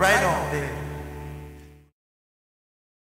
Right